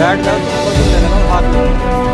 बैठ जाओ